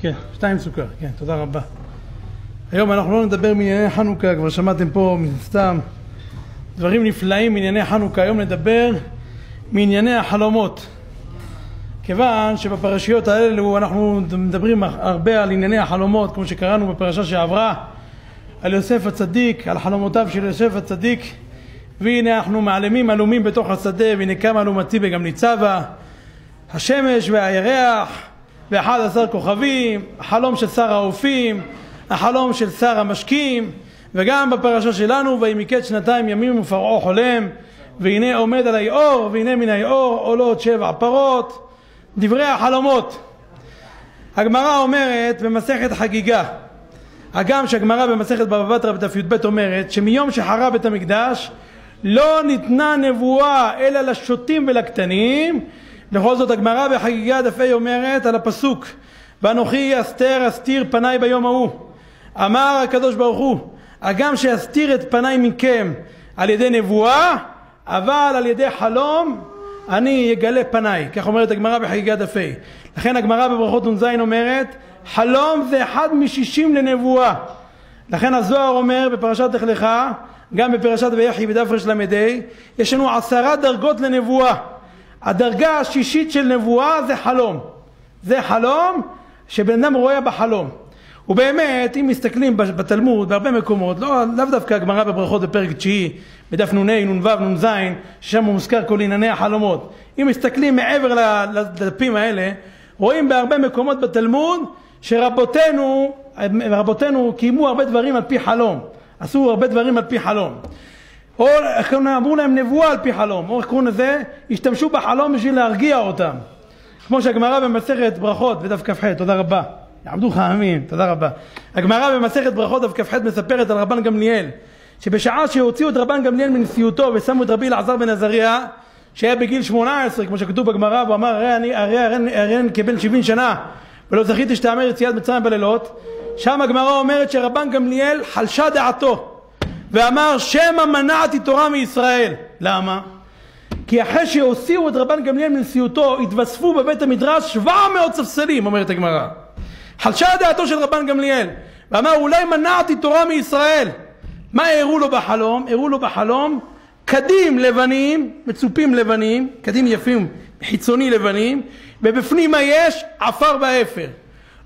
כן, שתיים סוכר, כן, תודה רבה. היום אנחנו לא נדבר מענייני חנוכה, כבר שמעתם פה מן סתם דברים נפלאים מענייני חנוכה, היום נדבר מענייני החלומות. כיוון שבפרשיות האלו אנחנו מדברים הרבה על ענייני החלומות, כמו שקראנו בפרשה שעברה, על יוסף הצדיק, על חלומותיו של יוסף הצדיק, והנה אנחנו מעלמים עלומים בתוך השדה, והנה קם אלומתי וגם ניצבה, השמש והירח, ואחד עשר כוכבים, החלום של שר האופים, החלום של שר המשקים, וגם בפרשה שלנו, ויהי מקץ שנתיים ימים ופרעה חולם, והנה עומד על היאור, והנה מן היאור עולות שבע פרות, דברי החלומות. הגמרא אומרת במסכת חגיגה, הגם שהגמרא במסכת בבא בתרא בדף י"ב אומרת שמיום שחרב בית המקדש לא ניתנה נבואה אלא לשוטים ולקטנים בכל זאת הגמרא בחגיגה דף ה' אומרת על הפסוק ואנוכי אסתר אסתיר פניי ביום ההוא אמר הקדוש ברוך הוא הגם שאסתיר את פניי מכם על ידי נבואה אבל על ידי חלום אני אגלה פניי כך אומרת הגמרא בחגיגה דף ה' לכן הגמרא בברכות נ"ז אומרת חלום זה אחד משישים לנבואה לכן הזוהר אומר בפרשת לך לך גם בפרשת ויחי בדף רל"ה יש לנו עשרה דרגות לנבואה הדרגה השישית של נבואה זה חלום. זה חלום שבן אדם רואה בחלום. ובאמת, אם מסתכלים בתלמוד, בהרבה מקומות, לא, לאו דווקא הגמרא בברכות בפרק תשיעי, בדף נ"ה, נ"ו, נ"ז, ששם מוזכר כל ענייני החלומות. אם מסתכלים מעבר לדפים האלה, רואים בהרבה מקומות בתלמוד שרבותינו, רבותינו קיימו הרבה דברים על פי חלום. עשו הרבה דברים על פי חלום. או איך אמרו להם נבואה על פי חלום, או איך קוראים לזה, השתמשו בחלום בשביל להרגיע אותם. כמו שהגמרא במסכת ברכות בדף כ"ח, תודה רבה. יעמדו חכמים, תודה רבה. הגמרא במסכת ברכות דף כ"ח מספרת על רבן גמליאל, שבשעה שהוציאו את רבן גמליאל מנשיאותו ושמו את רבי אלעזר בן עזריה, שהיה בגיל 18, כמו שכתוב בגמרא, והוא אמר הרי אני, הרי, הרי, הרי אני כבן 70 שנה, ולא זכיתי שתאמר יציאת מצרים בלילות, שם הגמרא אומרת שרבן גמליאל חלשה דעתו. ואמר שמא מנעתי תורה מישראל. למה? כי אחרי שהוציאו את רבן גמליאל מנשיאותו התווספו בבית המדרש 700 ספסלים אומרת הגמרא. חלשה דעתו של רבן גמליאל ואמר אולי מנעתי תורה מישראל. מה הראו לו בחלום? הראו לו בחלום קדים לבנים, מצופים לבנים, קדים יפים, חיצוני לבנים, ובפנים מה יש? עפר ואפר.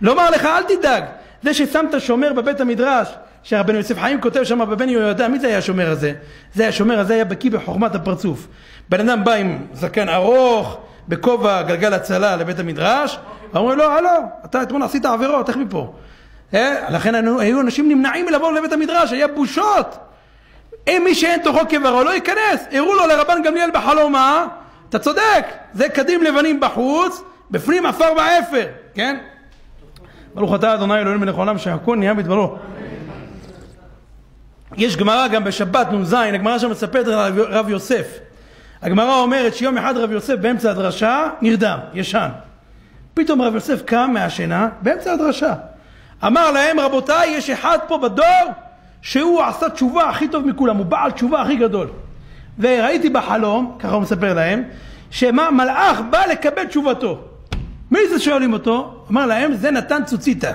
לומר לך אל תדאג, זה ששמת שומר בבית המדרש שהרבן יוסף חיים כותב שם בבן יהודה, מי זה היה השומר הזה? זה השומר הזה היה בקיא בחוכמת הפרצוף. בן אדם בא עם זקן ארוך, בכובע גלגל הצלה לבית המדרש, אומרים לו, הלו, אתה אתמול עשית עבירות, איך מפה? אה? לכן היו אנשים נמנעים מלבוא לבית המדרש, היה בושות. אם מי שאין תוכו כברו לא ייכנס, הראו לו לרבן גמליאל בחלומה, אתה צודק, זה קדים לבנים בחוץ, בפנים עפר ואפר, כן? ברוך אתה אדוני אלוהים מלך העולם שהכל נהיה בדברו. יש גמרא גם בשבת נ"ז, הגמרא שם מספרת על רב יוסף. הגמרא אומרת שיום אחד רב יוסף באמצע הדרשה נרדם, ישן. פתאום רב יוסף קם מהשינה באמצע הדרשה. אמר להם רבותיי יש אחד פה בדור שהוא עשה תשובה הכי טוב מכולם, הוא בעל תשובה הכי גדול. וראיתי בחלום, ככה הוא מספר להם, שמה מלאך בא לקבל תשובתו. מי זה שואלים אותו? אמר להם זה נתן צוציתא.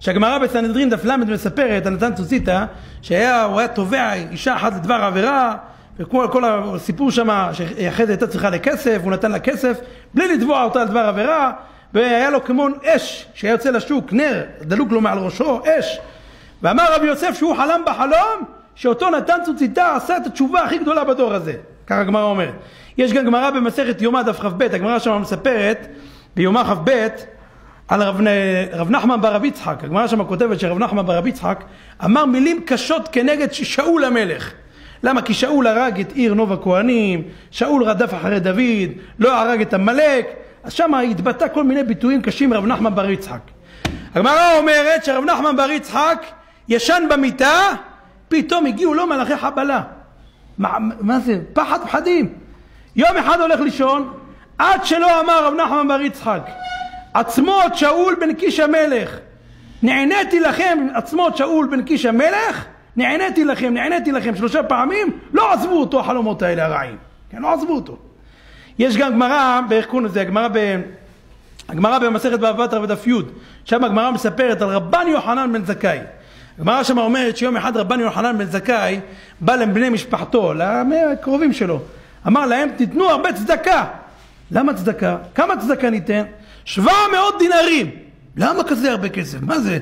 שהגמרא בסנהדרין דף ל' מספרת על נתן צוציתא שהיה, הוא היה תובע אישה אחת לדבר עבירה וכל כל הסיפור שם שאחרי זה הייתה צריכה לכסף, הוא נתן לה כסף בלי לתבוע אותה על דבר עבירה והיה לו כמו אש שהיה יוצא לשוק, נר, דלוק לו מעל ראשו, אש. ואמר רבי יוסף שהוא חלם בחלום שאותו נתן צוציתא עשה את התשובה הכי גדולה בדור הזה. ככה הגמרא אומרת. יש גם גמרא במסכת יומא דף כ"ב, הגמרא שם מספרת ביומא כ"ב על רב, רב נחמן בר רב יצחק, הגמרא שם כותבת שרב נחמן בר רב יצחק אמר מילים קשות כנגד שאול המלך. למה? כי שאול הרג את עיר נוב הכהנים, שאול רדף אחרי דוד, לא הרג את עמלק, אז שם התבטא כל מיני ביטויים קשים מרב נחמן בר יצחק. הגמרא אומרת שרב נחמן בר יצחק ישן במיטה, פתאום הגיעו לו מלאכי חבלה. מה, מה זה? פחד פחדים. יום אחד הולך לישון, עד שלא אמר רב נחמן בר יצחק עצמות שאול בן קיש המלך נעניתי לכם עצמות שאול בן קיש המלך נעניתי לכם נעניתי לכם שלושה פעמים לא עזבו אותו החלומות האלה הרעים כן לא עזבו אותו יש גם גמרא איך קוראים לזה גמרא הגמרא במסכת בבא בתרא בדף י', שם הגמרא מספרת על רבן יוחנן בן זכאי. הגמרא שם אומרת שיום אחד רבן יוחנן בן זכאי בא לבני משפחתו, לקרובים שלו. אמר להם, תיתנו הרבה צדקה. למה צדקה? כמה צדקה ניתן? 700 דינרים. למה כזה הרבה כסף? מה זה?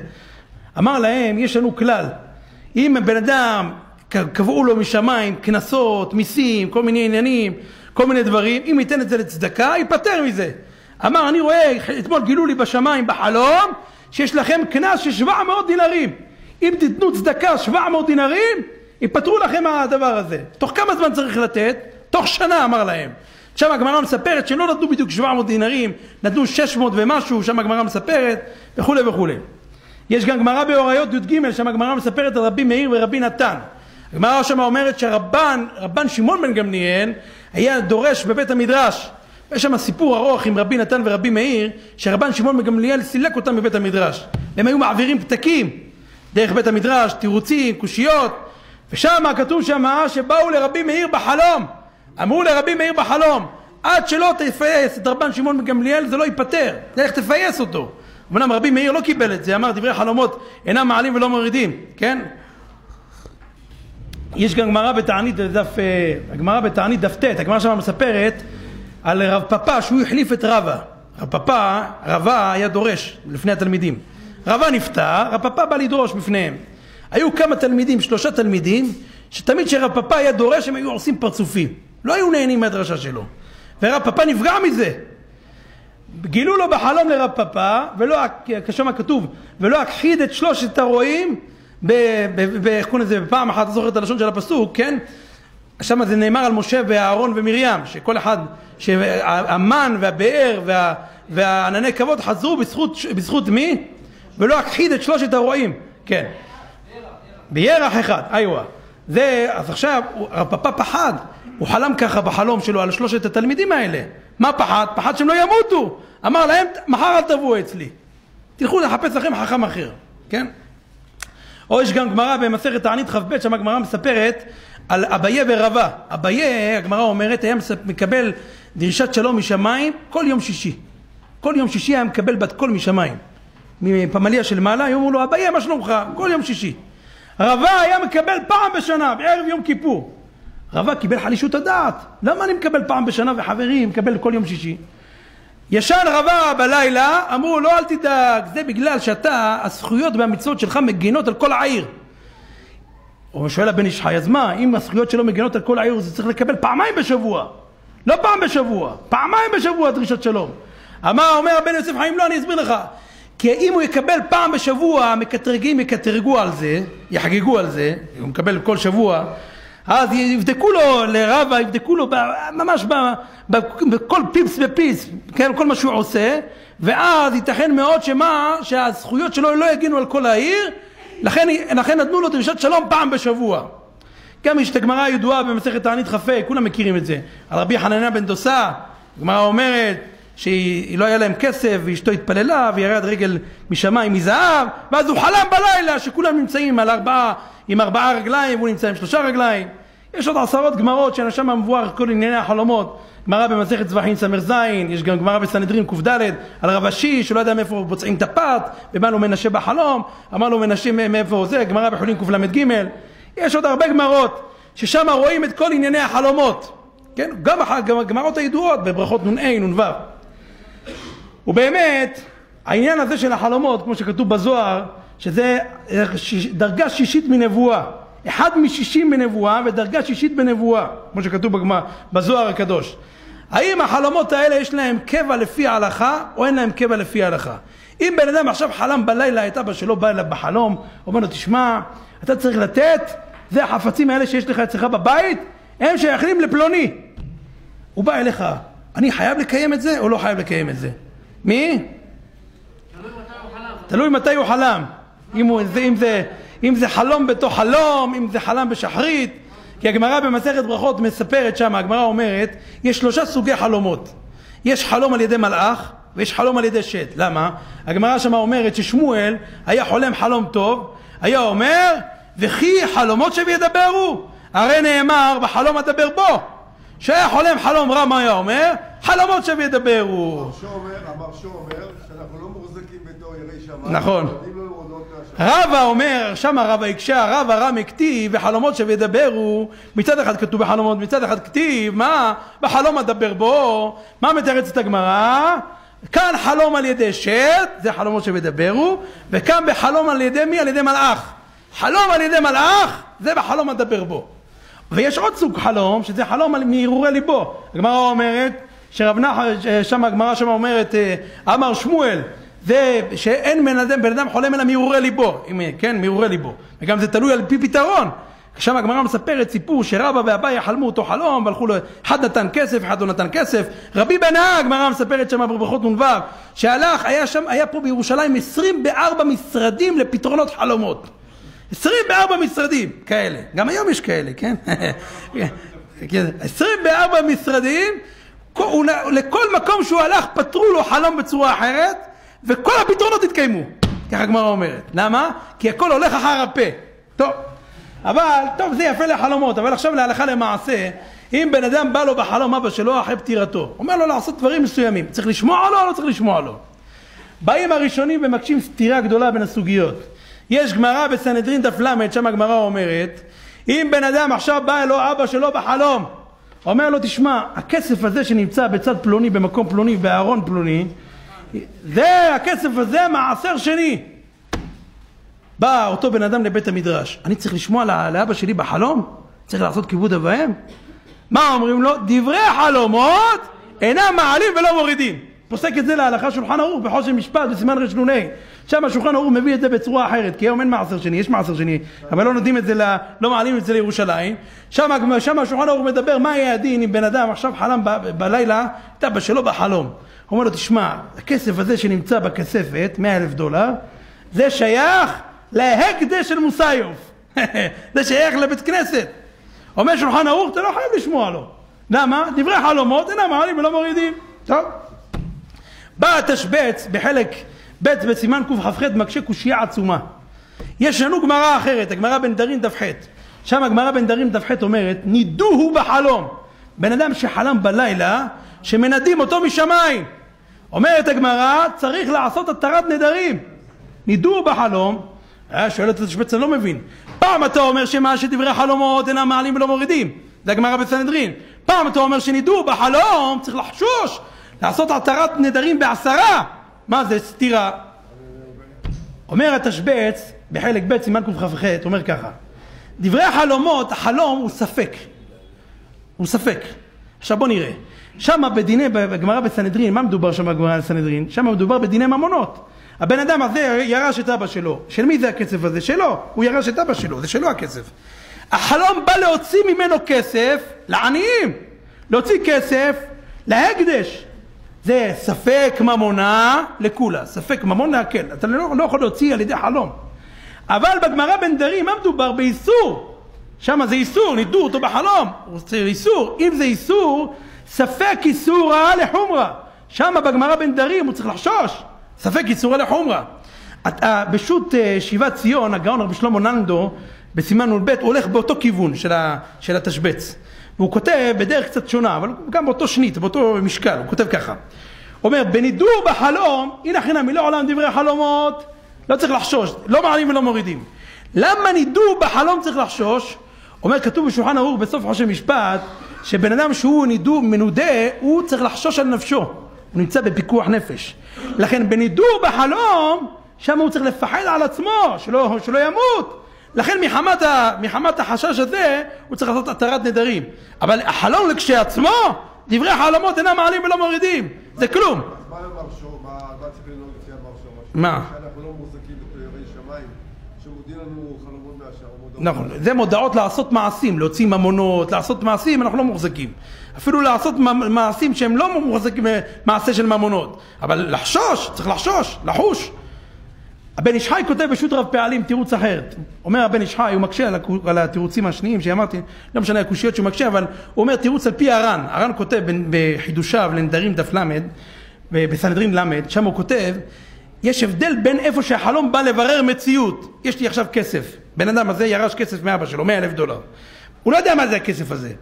אמר להם, יש לנו כלל. אם בן אדם, קבעו לו משמיים קנסות, מיסים, כל מיני עניינים, כל מיני דברים, אם ייתן את זה לצדקה, ייפטר מזה. אמר, אני רואה, אתמול גילו לי בשמיים בחלום, שיש לכם קנס של 700 דינרים. אם תיתנו צדקה 700 דינרים, ייפטרו לכם מהדבר הזה. תוך כמה זמן צריך לתת? תוך שנה, אמר להם. שם הגמרא מספרת שלא נתנו בדיוק 700 דינרים, נתנו 600 ומשהו, שם הגמרא מספרת, וכולי וכולי. יש גם גמרא באוריות י"ג, שם הגמרא מספרת על רבי מאיר ורבי נתן. הגמרא שם אומרת שהרבן, רבן שמעון בן גמליאל, היה דורש בבית המדרש. יש שם סיפור ארוך עם רבי נתן ורבי מאיר, שרבן שמעון בן גמליאל סילק אותם מבית המדרש. הם היו מעבירים פתקים דרך בית המדרש, תירוצים, קושיות, ושם כתוב שמה שבאו לרבי מאיר בחלום. אמרו לרבי מאיר בחלום, עד שלא תפייס את רבן שמעון בן גמליאל זה לא ייפתר, לך תפייס אותו. אמנם רבי מאיר לא קיבל את זה, אמר דברי חלומות אינם מעלים ולא מורידים, כן? יש גם גמרא בתענית דף, אה, הגמרא בתענית דף ט', הגמרא שם מספרת על רב פפא שהוא החליף את רבא. רב פפא, רבא היה דורש לפני התלמידים. רבא נפטר, רב פפא בא לדרוש בפניהם. היו כמה תלמידים, שלושה תלמידים, שתמיד כשרב פפא היה דורש הם היו עושים פרצופים. לא היו נהנים מהדרשה שלו. ורב פפא נפגע מזה. גילו לו בחלום לרב פפא, ולא, כשם כתוב, ולא הכחיד את שלושת הרועים, איך קוראים לזה, בפעם אחת, אתה זוכר את הלשון של הפסוק, כן? שם זה נאמר על משה ואהרון ומרים, שכל אחד, שהמן והבאר וה, והענני כבוד חזרו בזכות, בזכות מי? ולא הכחיד את שלושת הרועים, כן. בירח אחד, איווה. זה, אז עכשיו, רב פפא פחד, הוא חלם ככה בחלום שלו על שלושת התלמידים האלה. מה פחד? פחד שהם לא ימותו. אמר להם, מחר אל תבואו אצלי. תלכו לחפש לכם חכם אחר, כן? או יש גם גמרא במסכת תענית כ"ב, שם הגמרא מספרת על אביה ורבה. אביה, הגמרא אומרת, היה מקבל דרישת שלום משמיים כל יום שישי. כל יום שישי היה מקבל בת קול משמיים. מפמליה של מעלה, היו אומרים לו, אביה, מה שלומך? כל יום שישי. רבה היה מקבל פעם בשנה, בערב יום כיפור. רבה קיבל חלישות הדעת. למה אני מקבל פעם בשנה וחברים מקבל כל יום שישי? ישן רבה בלילה, אמרו לא אל תדאג, זה בגלל שאתה, הזכויות והמצוות שלך מגינות על כל העיר. הוא שואל הבן איש חי, אז מה, אם הזכויות שלו מגינות על כל העיר, זה צריך לקבל פעמיים בשבוע. לא פעם בשבוע, פעמיים בשבוע דרישת שלום. אמר, אומר הבן יוסף חיים, לא, אני אסביר לך. כי אם הוא יקבל פעם בשבוע, המקטרגים יקטרגו על זה, יחגגו על זה, הוא מקבל כל שבוע, אז יבדקו לו לרבה, יבדקו לו ממש בכל פיפס ופיס, כן, כל מה שהוא עושה, ואז ייתכן מאוד שמה, שהזכויות שלו לא יגינו על כל העיר, לכן, לכן נתנו לו דרישת שלום פעם בשבוע. גם יש את הגמרא הידועה במסכת תענית כ"ה, כולם מכירים את זה, על רבי חנניה בן דוסה, הגמרא אומרת שלא היה להם כסף ואשתו התפללה וירד רגל משמיים מזהב ואז הוא חלם בלילה שכולם נמצאים על ארבעה, עם ארבעה רגליים והוא נמצא עם שלושה רגליים. יש עוד עשרות גמרות ששם מבואר כל ענייני החלומות. גמרא במסכת צבחין ס"ז, יש גם גמרא בסנהדרין קד על רב אשי שלא יודע מאיפה פוצעים את הפת ובא לו מנשה בחלום אמר לו מנשה מאיפה זה? גמרא בחולין קל"ג. יש עוד הרבה גמרות ששם רואים את כל ענייני החלומות. כן? גם הגמרות הידועות בברכות נ"ה נ"ו ובאמת, העניין הזה של החלומות, כמו שכתוב בזוהר, שזה דרגה שישית מנבואה. אחד משישים בנבואה ודרגה שישית בנבואה, כמו שכתוב בזוהר הקדוש. האם החלומות האלה יש להם קבע לפי ההלכה או אין להם קבע לפי ההלכה? אם בן אדם עכשיו חלם בלילה את אבא שלו בא אליו בחלום, אומר לו תשמע, אתה צריך לתת, זה החפצים האלה שיש לך אצלך בבית, הם שייכים לפלוני. הוא בא אליך, אני חייב לקיים את זה או לא חייב לקיים את זה? מי? תלוי מתי הוא חלם. אם, הוא, אם, זה, אם זה חלום בתוך חלום, אם זה חלם בשחרית. כי הגמרא במסכת ברכות מספרת שם, הגמרא אומרת, יש שלושה סוגי חלומות. יש חלום על ידי מלאך ויש חלום על ידי שד. למה? הגמרא שם אומרת ששמואל היה חולם חלום טוב, היה אומר, וכי חלומות שבידברו? הרי נאמר, בחלום אדבר בו. שהיה חולם חלום רע, מה היה אומר? חלומות. המרשו אומר, המרשו אומר שאנחנו לא מוחזקים בתור יראי שמיים. נכון. מהשמיים. רבא אומר, שם רבא הקשה, רבא רם הכתיב, וחלומות שידברו, מצד אחד כתוב בחלומות, מצד אחד כתיב, מה? בחלום אדבר בו, מה מתרצת הגמרא? כאן חלום על ידי שת, זה חלומות שידברו, וכאן בחלום על ידי מי? על ידי מלאך. חלום על ידי מלאך, זה בחלום אדבר בו. ויש עוד סוג חלום, שזה חלום על- מהרהורי ליבו. הגמרא אומרת, שרב נחמן, שם הגמרא שם אומרת, אה, אמר שמואל, זה שאין בן אדם, בן אדם חולם אלא מהרהורי ליבו, אם, כן, מהרהורי ליבו. וגם זה תלוי על פי פתרון. שם הגמרא מספרת סיפור שרבא ואביי חלמו אותו חלום, והלכו לו, אחד נתן כסף, אחד לא נתן כסף. רבי בנאה, הגמרא מספרת שם בברכות נ"ו, שהלך, היה שם, היה פה בירושלים 24 משרדים לפתרונות חלומות. 24 משרדים כאלה, גם היום יש כאלה, כן? כן, 24 משרדים, כל- הוא- לכל מקום שהוא הלך פתרו לו חלום בצורה אחרת, וכל הפתרונות התקיימו, ככה הגמרא אומרת. למה? כי הכל הולך אחר הפה. טוב, אבל, טוב, זה יפה לחלומות, אבל עכשיו להלכה למעשה, אם בן אדם בא לו בחלום אבא שלו אחרי פטירתו, אומר לו לעשות דברים מסוימים, צריך לשמוע לו או לא צריך לשמוע לו? באים הראשונים ומקשים סתירה גדולה בין הסוגיות. יש גמרא בסנהדרין דף ל', שם הגמרא אומרת, אם בן אדם עכשיו בא אלו אבא שלו בחלום, אומר לו, תשמע, הכסף הזה שנמצא בצד פלוני, במקום פלוני, בארון פלוני, זה, הכסף הזה מעשר שני. בא אותו בן אדם לבית המדרש, אני צריך לשמוע לא- לאבא שלי בחלום? צריך לעשות כיבוד אב ואם? מה אומרים לו? דברי חלומות אינם מעלים ולא מורידים. פוסק את זה להלכה שולחן ערוך בחושן משפט בסימן רנ"ה. שם השולחן ערוך מביא את זה בצורה אחרת, כי היום אין מעשר שני, יש מעשר שני, אבל לא נותנים את זה, ל... לא מעלים את זה לירושלים. שם, שם השולחן ערוך מדבר מה יהיה הדין אם בן אדם עכשיו חלם ב... בלילה את אבא שלו בחלום. הוא אומר לו, תשמע, הכסף הזה שנמצא בכספת, 100 אלף דולר, זה שייך להקדש של מוסיוף. זה שייך לבית כנסת. אומר שולחן ערוך, אתה לא חייב לשמוע לו. למה? דברי חלומות אינם מעלים ולא מורידים. טוב. בא התשבץ בחלק ב' בסימן קכ"ח מקשה קושייה עצומה. יש לנו גמרא אחרת, הגמרא בן דרין דף ח'. שם הגמרא בן דרין דף ח' אומרת, נידוהו בחלום. בן אדם שחלם בלילה, שמנדים אותו משמיים. אומרת הגמרא, צריך לעשות התרת נדרים. נידוהו בחלום, היה שואל את אני לא מבין. פעם אתה אומר שמה שדברי חלומות אינם מעלים ולא מורידים. זה הגמרא בסנהדרין. פעם אתה אומר שנידוהו בחלום, צריך לחשוש, לעשות התרת נדרים בעשרה. מה זה סתירה? אומר התשבץ בחלק ב' סימן קכ"ח, אומר ככה, דברי החלומות, החלום הוא ספק, הוא ספק. עכשיו בוא נראה, שם בדיני, בגמרא בסנהדרין, מה מדובר שם בגמרא בסנהדרין? שם מדובר בדיני ממונות. הבן אדם הזה ירש את אבא שלו, של מי זה הכסף הזה? שלו, הוא ירש את אבא שלו, זה שלו הכסף. החלום בא להוציא ממנו כסף לעניים, להוציא כסף להקדש. זה ספק ממונה לקולה, ספק ממון להקל. אתה לא, לא יכול להוציא על ידי חלום. אבל בגמרא בן דרים, מה מדובר? באיסור. שם זה איסור, נידו אותו בחלום. זה איסור. אם זה איסור, ספק איסורא לחומרא. שם בגמרא בן דרים הוא צריך לחשוש. ספק איסורא לחומרא. אה, בשו"ת אה, שיבת ציון, הגאון רבי שלמה ננדו, בסימן נ"ב, הוא הולך באותו כיוון של, ה, של התשבץ. והוא כותב בדרך קצת שונה, אבל גם באותו שנית, באותו משקל, הוא כותב ככה. אומר, בנידור בחלום, הנה חינם, לא עולם דברי חלומות, לא צריך לחשוש, לא מעלים ולא מורידים. למה נידור בחלום צריך לחשוש? אומר, כתוב בשולחן ערוך בסוף חושן משפט, שבן אדם שהוא נידור מנודה, הוא צריך לחשוש על נפשו. הוא נמצא בפיקוח נפש. לכן בנידור בחלום, שם הוא צריך לפחד על עצמו, שלא, שלא ימות. לכן מחמת, ה, מחמת החשש הזה, הוא צריך לעשות התרת נדרים. אבל החלום כשלעצמו, דברי חלומות אינם מעלים ולא מורידים. זה כלום. אז מה למרשו? מה מה צריך לנהוג לפי המרשו? מה? שאנחנו לא מוחזקים יראי שמיים, שמודיעים לנו חלומות מהשאר. מודעות. נכון, זה מודעות לעשות מעשים, להוציא ממונות, לעשות מעשים, אנחנו לא מוחזקים. אפילו לעשות מעשים שהם לא מוחזקים אה, מעשה של ממונות. אבל לחשוש, צריך לחשוש, לחוש. הבן איש חי כותב בשו"ת רב פעלים תירוץ אחר. אומר הבן איש חי, הוא מקשה על, הקו- על התירוצים השניים שאמרתי, לא משנה הקושיות שהוא מקשה, אבל הוא אומר תירוץ על פי הר"ן. הר"ן כותב בחידושיו לנדרים דף ל', בסנהדרין ל', שם הוא כותב, יש הבדל בין איפה שהחלום בא לברר מציאות. יש לי עכשיו כסף. בן אדם הזה ירש כסף מאבא שלו, 100 אלף דולר. הוא לא יודע מה זה הכסף הזה.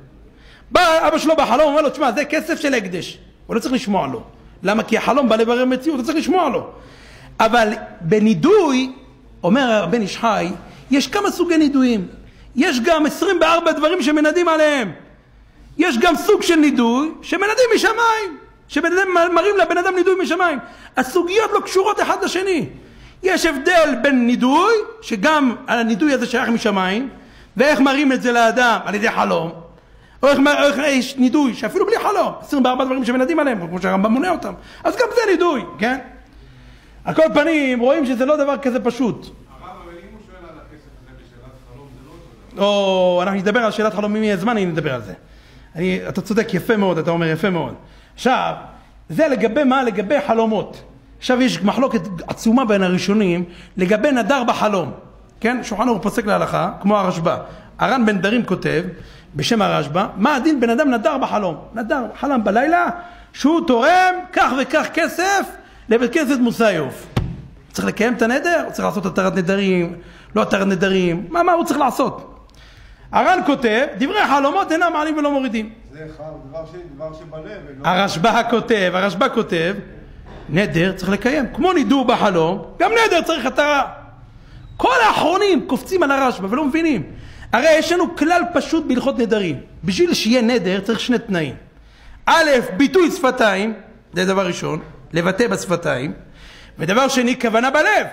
בא אבא שלו בחלום, אומר לו, תשמע, זה כסף של הקדש. הוא לא צריך לשמוע לו. למה? כי החלום בא לברר מציאות, אתה צריך לשמוע לו. אבל בנידוי, אומר הבן איש חי, יש כמה סוגי נידויים. יש גם 24 דברים שמנדים עליהם. יש גם סוג של נידוי שמנדים משמיים. שבן אדם מראים לבן אדם נידוי משמיים. הסוגיות לא קשורות אחד לשני. יש הבדל בין נידוי, שגם הנידוי הזה שייך משמיים, ואיך מראים את זה לאדם על ידי חלום, או איך, או איך יש נידוי שאפילו בלי חלום, 24 דברים שמנדים עליהם, כמו שהרמב"ם מונה אותם, אז גם זה נידוי, כן? על כל פנים, רואים שזה לא דבר כזה פשוט. לא. או אנחנו נדבר על שאלת חלום, אם יהיה זמן, אני נדבר על זה. אני, אתה צודק, יפה מאוד, אתה אומר יפה מאוד. עכשיו, זה לגבי מה? לגבי חלומות. עכשיו יש מחלוקת עצומה בין הראשונים לגבי נדר בחלום. כן? שולחן ערוך פוסק להלכה, כמו הרשב"א. הר"ן בן דרים כותב, בשם הרשב"א, מה הדין בן אדם נדר בחלום? נדר, חלם בלילה, שהוא תורם כך וכך כסף לבית כנסת מוסיוף. צריך לקיים את הנדר? צריך לעשות התרת נדרים, לא התרת נדרים, מה, מה הוא צריך לעשות? הר"ן כותב, דברי חלומות אינם מעלים ולא מורידים. זה דבר שני, דבר שבלב. הרשב"א כותב, הרשב"א כותב, נדר צריך לקיים. כמו נידור בחלום, גם נדר צריך התרה. כל האחרונים קופצים על הרשב"א ולא מבינים. הרי יש לנו כלל פשוט בהלכות נדרים. בשביל שיהיה נדר צריך שני תנאים. א', ביטוי שפתיים, זה דבר ראשון, לבטא בשפתיים, ודבר שני, כוונה בלב.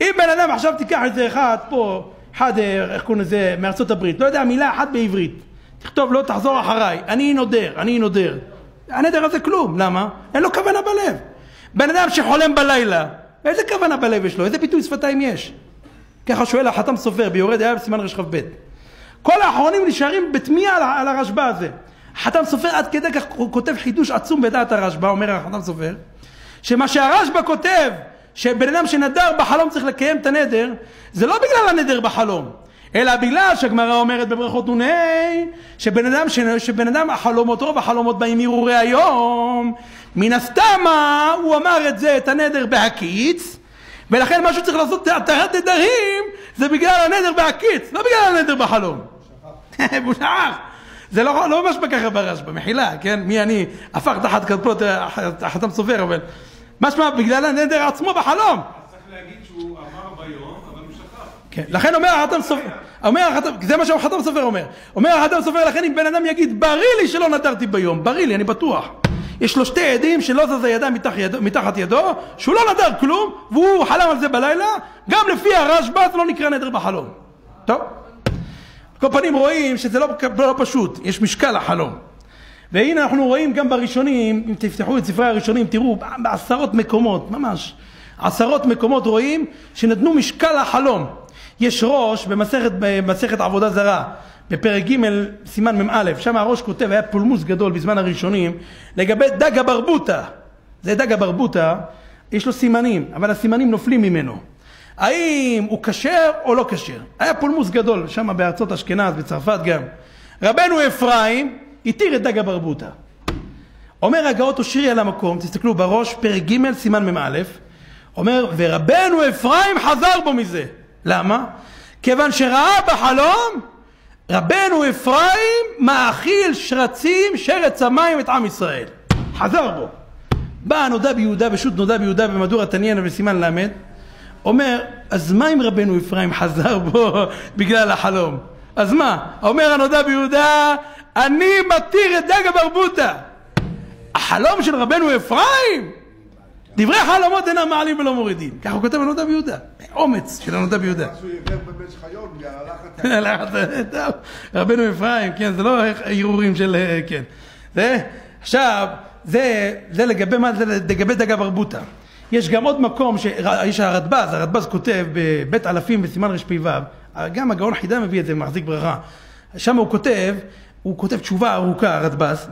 אם בן אדם עכשיו תיקח איזה אחד פה, אחד, איך קוראים לזה, מארצות הברית, לא יודע, מילה אחת בעברית. תכתוב לו, תחזור אחריי, אני נודר, אני נודר. הנדר הזה כלום, למה? אין לו כוונה בלב. בן אדם שחולם בלילה, איזה כוונה בלב יש לו? איזה ביטוי שפתיים יש? ככה שואל החתם סופר ביורד היה בסימן רכ"ב. כל האחרונים נשארים בתמיהה על, על הרשב"א הזה. החתם סופר עד כדי כך כותב חידוש עצום בדעת הרשב"א, אומר החתם סופר, שמה שהרשב"א כותב, שבן אדם שנדר בחלום צריך לקיים את הנדר, זה לא בגלל הנדר בחלום, אלא בגלל שהגמרא אומרת בברכות נ"ה, שבן אדם, שבן אדם החלומות, רוב החלומות באים הרהורי היום, מן הסתם הוא אמר את זה, את הנדר בהקיץ, ולכן מה שהוא צריך לעשות התרת נדרים זה בגלל הנדר בהקיץ, לא בגלל הנדר בחלום. הוא שכח. זה לא, לא ממש ככה ברשב"א, מחילה, כן? מי אני? הפך תחת כפות החתם סופר, אבל משמע בגלל הנדר עצמו בחלום. אז צריך להגיד שהוא אמר ביום, אבל הוא שכח. כן, לכן אומר החתם סופר, אומר החתם, זה מה שהחתם סופר אומר. אומר החתם סופר, לכן אם בן אדם יגיד, בריא לי שלא נדרתי ביום, בריא לי, אני בטוח. יש לו שתי עדים שלא זזה ידה מתח ידו, מתחת ידו, שהוא לא נדר כלום, והוא חלם על זה בלילה, גם לפי הרשב"א זה לא נקרא נדר בחלום. טוב? על כל פנים רואים שזה לא, לא פשוט, יש משקל לחלום. והנה אנחנו רואים גם בראשונים, אם תפתחו את ספרי הראשונים, תראו בעשרות מקומות, ממש, עשרות מקומות רואים שנתנו משקל לחלום. יש ראש במסכת, במסכת עבודה זרה, בפרק ג' סימן מ"א, שם הראש כותב, היה פולמוס גדול בזמן הראשונים, לגבי דג הברבוטה. זה דג הברבוטה, יש לו סימנים, אבל הסימנים נופלים ממנו. האם הוא כשר או לא כשר? היה פולמוס גדול, שם בארצות אשכנז, בצרפת גם. רבנו אפרים התיר את דג הברבוטה. אומר הגאות אושרי על המקום, תסתכלו בראש, פרק ג' סימן מ"א, אומר, ורבנו אפרים חזר בו מזה. למה? כיוון שראה בחלום, רבנו אפרים מאכיל שרצים שרץ המים את עם ישראל. חזר בו. בא נודע ביהודה, פשוט נודע ביהודה במדור התניאנה בסימן ל', אומר, אז מה אם רבנו אפרים חזר בו בגלל החלום? אז מה? אומר הנודע ביהודה, אני מתיר את דג הברבוטה. החלום של רבנו אפרים? דברי חלומות אינם מעלים ולא מורידים. ככה הוא כותב הנודע ביהודה. אומץ של הנודע ביהודה. רבנו אפרים, כן, זה לא הרהורים של, אה, כן. זה, עכשיו, זה, זה לגבי מה, זה לגבי דגה ברבוטה. יש גם עוד מקום, יש הרדב"ז, הרדב"ז כותב בבית אלפים בסימן רפ"ו, גם הגאון חידה מביא את זה מחזיק ברכה. שם הוא כותב, הוא כותב תשובה ארוכה, הרדב"ז,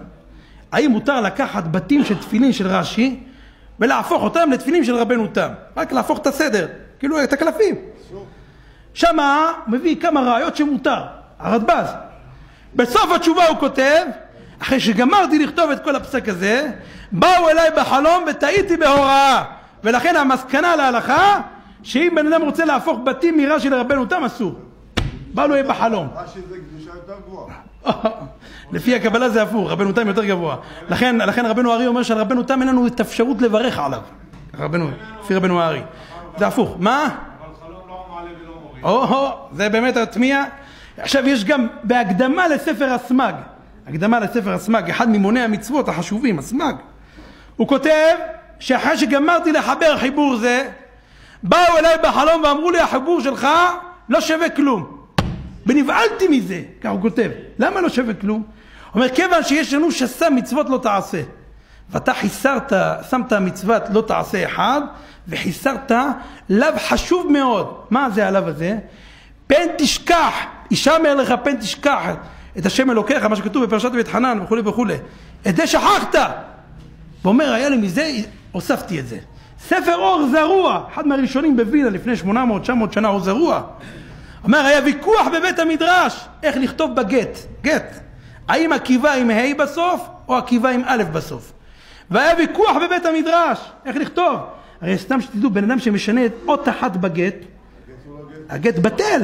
האם מותר לקחת בתים של תפילין של רש"י ולהפוך אותם לתפילין של רבנו תם? רק להפוך את הסדר, כאילו את הקלפים. שמה מביא כמה ראיות שמותר, הרדב"ז. בסוף התשובה הוא כותב, אחרי שגמרתי לכתוב את כל הפסק הזה, באו אליי בחלום וטעיתי בהוראה. ולכן המסקנה להלכה, שאם בן אדם רוצה להפוך בתים מרש"י לרבנו תם, אסור. בא לו בחלום. רש"י זה קדושה יותר גבוהה. לפי הקבלה זה הפוך, רבנו תם יותר גבוה. לכן, לכן רבנו ארי אומר שעל רבנו תם אין לנו את האפשרות לברך עליו. רבנו, לפי רבנו ארי. זה הפוך. מה? אבל חלום לא מעלה ולא מוריד. או-הו, זה באמת התמיהה. עכשיו יש גם בהקדמה לספר הסמ"ג, הקדמה לספר הסמ"ג, אחד ממוני המצוות החשובים, הסמ"ג. הוא כותב שאחרי שגמרתי לחבר חיבור זה, באו אליי בחלום ואמרו לי החיבור שלך לא שווה כלום. ונבהלתי מזה, כך הוא כותב. למה לא שווה כלום? אומר, כיוון שיש לנו שסה מצוות לא תעשה. ואתה חיסרת, שמת מצוות לא תעשה אחד, וחיסרת לאו חשוב מאוד. מה זה הלאו הזה? פן תשכח, הישמר לך פן תשכח את השם אלוקיך, מה שכתוב בפרשת בית חנן וכולי וכולי. את זה שכחת. ואומר, היה לי מזה, הוספתי את זה. ספר אור זרוע, אחד מהראשונים בווינה לפני 800-900 שנה, אור זרוע. אומר, היה ויכוח בבית המדרש, איך לכתוב בגט, גט. האם עקיבא עם ה' בסוף, או עקיבא עם א' בסוף. והיה ויכוח בבית המדרש, איך לכתוב. הרי סתם שתדעו, בן אדם שמשנה את אות אחת בגט, הגט בטל,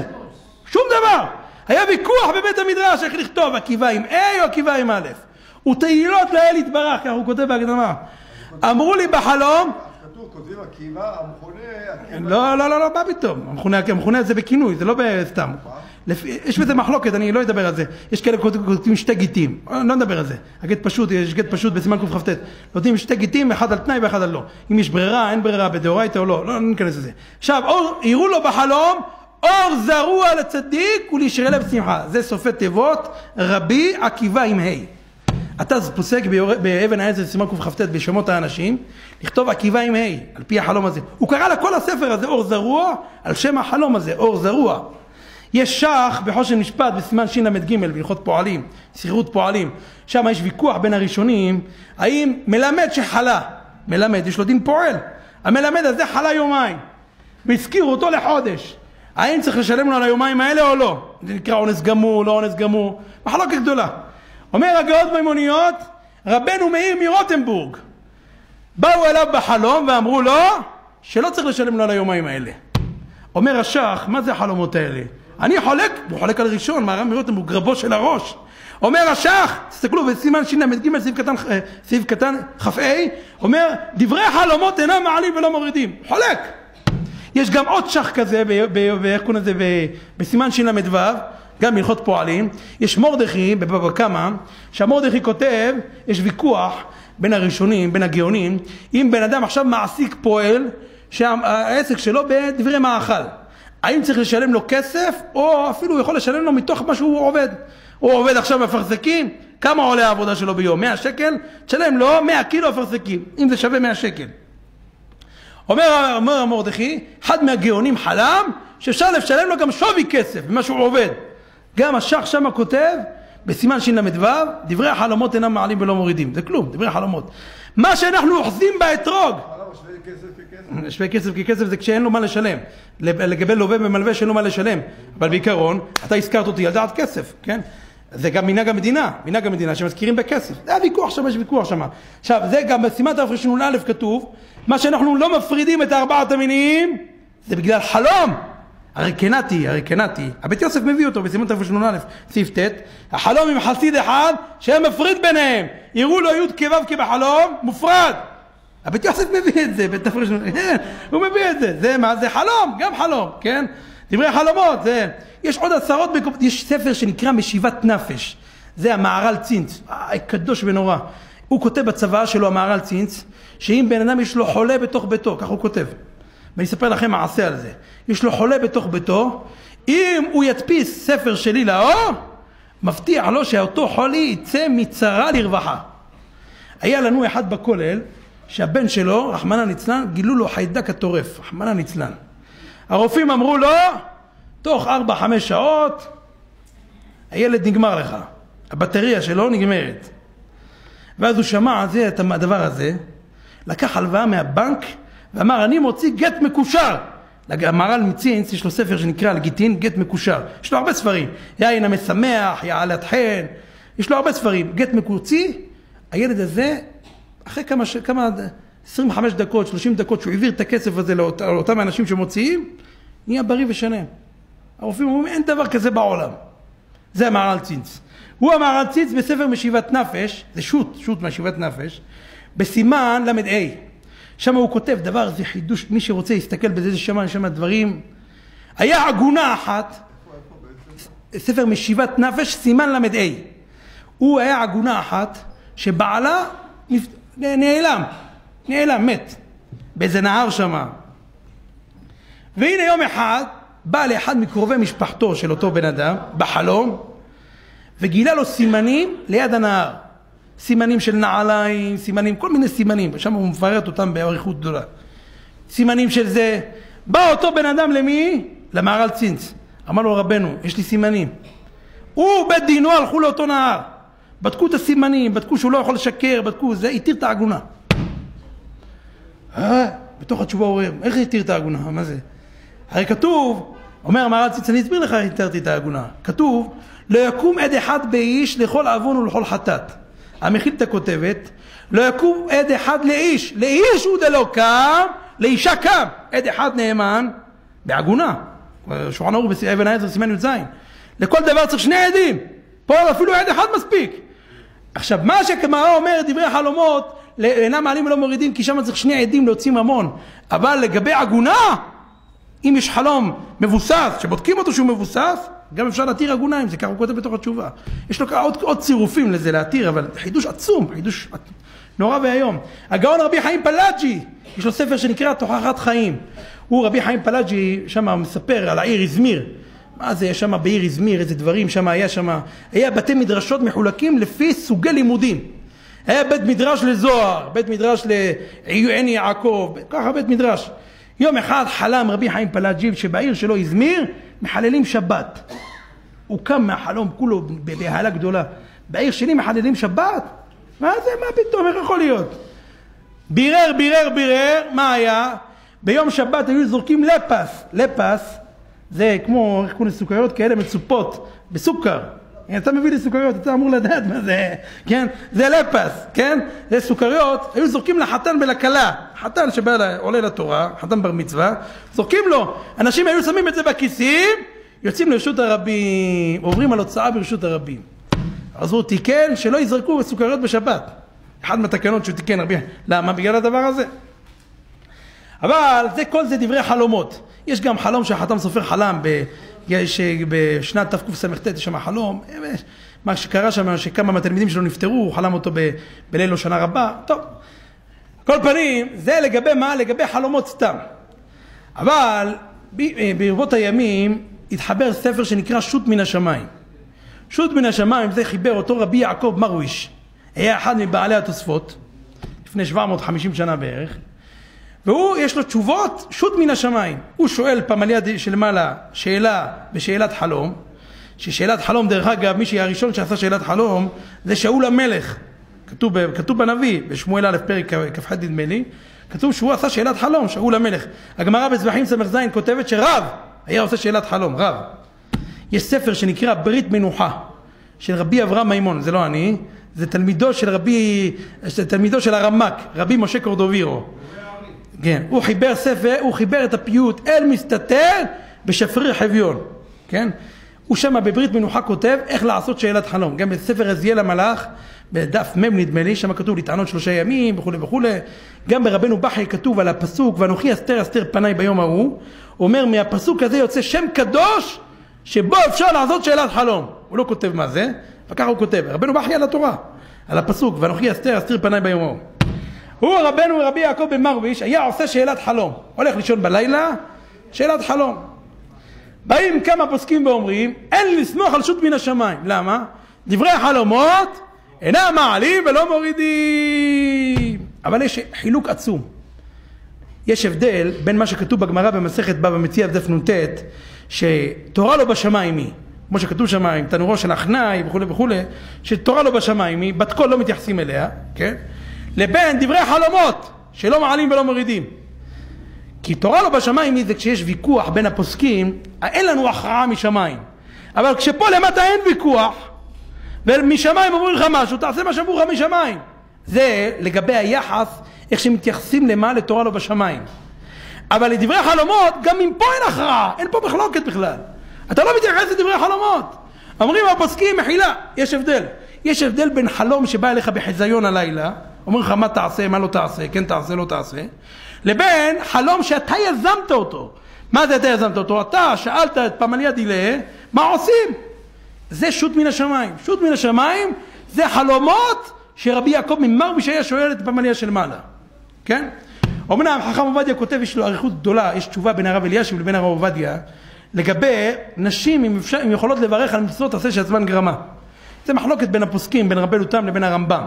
שום דבר. היה ויכוח בבית המדרש איך לכתוב, עקיבא עם A או עקיבא עם א'. ותהילות לאל יתברך, כך הוא כותב בהקדמה. אמרו לי בחלום, כתוב, כותבים עקיבא, המכונה עקיבא. לא, לא, לא, לא, מה פתאום? המכונה, המכונה זה בכינוי, זה לא סתם. לפי, יש בזה מחלוקת, אני לא אדבר על זה. יש כאלה כותבים שתי גיטים, אני לא נדבר על זה. הגט פשוט, יש גט פשוט בסימן קכ"ט. נותנים שתי גיטים, אחד על תנאי ואחד על לא. אם יש ברירה, אין ברירה, בדאורייתא או לא, לא ניכנס לזה. עכשיו, אור, הראו לו בחלום, אור זרוע לצדיק ולישרי לב שמחה. זה סופי תיבות, רבי עקיבא עם ה'. אתה פוסק באבן העזר סימן קכ"ט בשמות האנשים, לכתוב עקיבא עם ה', על פי החלום הזה. הוא קרא לכל הספר הזה אור זרוע, על שם החלום הזה, אור זרוע. יש שח בחושן משפט בסימן של"ג בהלכות פועלים, שכירות פועלים, שם יש ויכוח בין הראשונים, האם מלמד שחלה, מלמד, יש לו דין פועל, המלמד הזה חלה יומיים, והזכירו אותו לחודש, האם צריך לשלם לו על היומיים האלה או לא? זה נקרא אונס גמור, לא אונס גמור, מחלוקת גדולה. אומר הגאות מימוניות, רבנו מאיר מרוטנבורג, באו אליו בחלום ואמרו לו שלא צריך לשלם לו על היומיים האלה. אומר השח, מה זה החלומות האלה? אני חולק, הוא חולק על ראשון, מהר"ם מרוטנבורג, רבו של הראש. אומר השח, תסתכלו בסימן של"ג סעיף קטן, אה, קטן כ"ה, אומר, דברי חלומות אינם מעלים ולא מורידים. חולק. יש גם עוד שח כזה, ב- ב- ב- איך קוראים לזה, בסימן של"ו, גם בהלכות פועלים, יש מרדכי בבבא קמא, שהמרדכי כותב, יש ויכוח בין הראשונים, בין הגאונים, אם בן אדם עכשיו מעסיק פועל, שהעסק שלו בדברי מאכל. האם צריך לשלם לו כסף, או אפילו הוא יכול לשלם לו מתוך מה שהוא עובד. הוא עובד עכשיו באפרסקים, כמה עולה העבודה שלו ביום? 100 שקל? תשלם לו 100 קילו אפרסקים, אם זה שווה 100 שקל. אומר, אומר מרדכי, אחד מהגאונים חלם שאפשר לשלם לו גם שווי כסף במה שהוא עובד. גם השח שמה כותב, בסימן של"ו, דברי החלומות אינם מעלים ולא מורידים. זה כלום, דברי החלומות. מה שאנחנו אוחזים באתרוג, שווה כסף ככסף. זה כשאין לו מה לשלם. לגבי לווה ומלווה שאין לו מה לשלם. אבל בעיקרון, אתה הזכרת אותי על דעת כסף, כן? זה גם מנהג המדינה, מנהג המדינה שמזכירים בכסף. זה הוויכוח שם, יש ויכוח שם. עכשיו, זה גם בשימת תרנ"א כתוב, מה שאנחנו לא מפרידים את ארבעת המינים, זה בגלל חלום. הרי קנאתי, הבית יוסף מביא אותו בסימן תרנ"א, סעיף ט', החלום עם חסיד אחד שהיה מפריד ביניהם, יראו לו י' כו' כבחלום, מופרד. הבית יוסף מביא את זה, בית תפריש, כן, הוא מביא את זה, זה מה? זה חלום, גם חלום, כן? דברי חלומות, זה, יש עוד עשרות, מקומות, יש ספר שנקרא משיבת נפש, זה המהר"ל צינץ, קדוש ונורא, הוא כותב בצוואה שלו, המהר"ל צינץ, שאם בן אדם יש לו חולה בתוך ביתו, כך הוא כותב, ואני אספר לכם מעשה על זה, יש לו חולה בתוך ביתו, אם הוא ידפיס ספר שלי לאור, מבטיח לו שאותו חולי יצא מצרה לרווחה. היה לנו אחד בכולל, שהבן שלו, רחמנא ליצלן, גילו לו חיידק הטורף, רחמנא ליצלן. הרופאים אמרו לו, תוך ארבע, חמש שעות, הילד נגמר לך, הבטריה שלו נגמרת. ואז הוא שמע על זה, את הדבר הזה, לקח הלוואה מהבנק, ואמר, אני מוציא גט מקושר. המהר"ל מצינץ, יש לו ספר שנקרא לגיטין, גט מקושר. יש לו הרבה ספרים. יין המשמח, יעלת חן, יש לו הרבה ספרים. גט מקוצי, הילד הזה, אחרי כמה, ש... כמה, 25 דקות, 30 דקות, שהוא העביר את הכסף הזה לאות... לאותם האנשים שמוציאים, נהיה בריא ושלם. הרופאים אומרים, אין דבר כזה בעולם. זה המהר"ל צינץ. הוא אמר הציץ בספר משיבת נפש, זה שו"ת, שו"ת משיבת נפש, בסימן ל"ה. שם הוא כותב דבר, זה חידוש, מי שרוצה להסתכל בזה, זה שם, שם דברים. היה עגונה אחת, ספר משיבת נפש, סימן ל"ה. הוא היה עגונה אחת, שבעלה. נעלם, נעלם, מת, באיזה נהר שמה. והנה יום אחד, בא לאחד מקרובי משפחתו של אותו בן אדם, בחלום, וגילה לו סימנים ליד הנהר. סימנים של נעליים, סימנים, כל מיני סימנים, שם הוא מפרט אותם באריכות גדולה. סימנים של זה. בא אותו בן אדם למי? למהר"ל צינץ. אמר לו רבנו, יש לי סימנים. הוא ובית דינו הלכו לאותו נהר. בדקו את הסימנים, בדקו שהוא לא יכול לשקר, בדקו, זה התיר את העגונה. אה, בתוך התשובה הוא אומר, איך התיר את העגונה? מה זה? הרי כתוב, אומר המהר"ל ציץ, אני אסביר לך איך התרתי את העגונה. כתוב, לא יקום עד אחד באיש לכל עוון ולכל חטאת. המכילתא כותבת, לא יקום עד אחד לאיש, לאיש הוא דלא קם, לאישה קם. עד אחד נאמן בעגונה. שולחן ערוך באבן העזר סימן י"ז. לכל דבר צריך שני עדים. פה אפילו עד אחד מספיק. עכשיו, מה שגמרא אומרת, דברי חלומות, אינם מעלים ולא מורידים, כי שם צריך שני עדים להוציא ממון. אבל לגבי עגונה, אם יש חלום מבוסס, שבודקים אותו שהוא מבוסס, גם אפשר להתיר עגונה עם זה, ככה הוא כותב בתוך התשובה. יש לו עוד, עוד צירופים לזה להתיר, אבל חידוש עצום, חידוש נורא ואיום. הגאון רבי חיים פלאג'י, יש לו ספר שנקרא תוכחת חיים. הוא רבי חיים פלאג'י, שם מספר על העיר איזמיר. מה זה, שם בעיר איזמיר, איזה דברים, שם היה שם, היה בתי מדרשות מחולקים לפי סוגי לימודים. היה בית מדרש לזוהר, בית מדרש לעין יעקב, ככה בית מדרש. יום אחד חלם רבי חיים פלאג'י שבעיר שלו איזמיר מחללים שבת. הוא קם מהחלום כולו בבהלה גדולה. בעיר שלי מחללים שבת? מה זה, מה פתאום, איך יכול להיות? בירר, בירר, בירר, מה היה? ביום שבת היו זורקים לפס. לפס זה כמו, איך קוראים לסוכריות כאלה מצופות, בסוכר. אתה מביא לי סוכריות, אתה אמור לדעת מה זה, כן? זה לפס, כן? זה סוכריות, היו זורקים לחתן ולכלה. חתן שבא עולה לתורה, חתן בר מצווה, זורקים לו. אנשים היו שמים את זה בכיסים, יוצאים לרשות הרבים, עוברים על הוצאה ברשות הרבים. אז הוא תיקן שלא יזרקו סוכריות בשבת. אחת מהתקנות שהוא תיקן רבי, למה? בגלל הדבר הזה. אבל זה, כל זה דברי חלומות. יש גם חלום שהחתם סופר חלם ב, בשנת תקס"ט, יש שם חלום, מה שקרה שם, שכמה מהתלמידים שלו נפטרו, הוא חלם אותו ב, בליל לא שנה רבה, טוב. כל פנים, זה לגבי מה? לגבי חלומות סתם. אבל ברבות הימים התחבר ספר שנקרא שו"ת מן השמיים. שו"ת מן השמיים זה חיבר אותו רבי יעקב מרוויש, היה אחד מבעלי התוספות, לפני 750 שנה בערך. והוא, יש לו תשובות שו"ת מן השמיים. הוא שואל יד שלמעלה שאלה בשאלת חלום, ששאלת חלום, דרך אגב, מי שהראשון שעשה שאלת חלום זה שאול המלך. כתוב, כתוב בנביא, בשמואל א' פרק כ"ח נדמה לי, כתוב שהוא עשה שאלת חלום, שאול המלך. הגמרא בצבחים ס"ז כותבת שרב היה עושה שאלת חלום, רב. יש ספר שנקרא ברית מנוחה, של רבי אברהם מימון, זה לא אני, זה תלמידו של רבי, תלמידו של הרמ"ק, רבי משה קורדובירו. כן, הוא חיבר ספר, הוא חיבר את הפיוט אל מסתתר בשפריר חביון, כן? הוא שמה בברית מנוחה כותב איך לעשות שאלת חלום, גם בספר עזיאל המלאך, בדף מ' נדמה לי, שם כתוב לטענות שלושה ימים וכולי וכולי, גם ברבנו בכי כתוב על הפסוק ואנוכי אסתר אסתר פניי ביום ההוא, הוא אומר מהפסוק הזה יוצא שם קדוש שבו אפשר לעשות שאלת חלום, הוא לא כותב מה זה, וככה הוא כותב, רבנו בכי על התורה, על הפסוק ואנוכי אסתר אסתר פניי ביום ההוא הוא רבנו רבי יעקב בן מרוויש היה עושה שאלת חלום. הולך לישון בלילה, שאלת חלום. באים כמה פוסקים ואומרים, אין לסמוך על שו"ת מן השמיים. למה? דברי החלומות אינם מעלים ולא מורידים. אבל יש חילוק עצום. יש הבדל בין מה שכתוב בגמרא במסכת בבא מציע דף נ"ט, שתורה לא בשמיים היא, כמו שכתוב שם עם תנורו של אחנאי וכולי וכולי, שתורה לא בשמיים היא, בת קול לא מתייחסים אליה, כן? לבין דברי חלומות שלא מעלים ולא מורידים. כי תורה לא בשמיים זה כשיש ויכוח בין הפוסקים, אין לנו הכרעה משמיים. אבל כשפה למטה אין ויכוח, ומשמיים אומרים לך משהו, תעשה מה שאמרו לך משמיים. זה לגבי היחס, איך שמתייחסים למה לתורה לא בשמיים. אבל לדברי חלומות, גם אם פה אין הכרעה, אין פה מחלוקת בכלל. אתה לא מתייחס לדברי חלומות. אומרים הפוסקים מחילה, יש הבדל. יש הבדל בין חלום שבא אליך בחזיון הלילה, אומרים לך מה תעשה, מה לא תעשה, כן תעשה, לא תעשה, לבין חלום שאתה יזמת אותו. מה זה אתה יזמת אותו? אתה שאלת את פמליה דילה, מה עושים? זה שו"ת מן השמיים. שו"ת מן השמיים זה חלומות שרבי יעקב ממרביש היה שואל את פמליה של מעלה. כן? אמנם חכם עובדיה כותב, יש לו אריכות גדולה, יש תשובה בין הרב אלישיב לבין הרב עובדיה, לגבי נשים, אם, אפשר, אם יכולות לברך על מצוות עשה של זמן גרמה. זה מחלוקת בין הפוסקים, בין רבנו תם לבין הרמב"ם.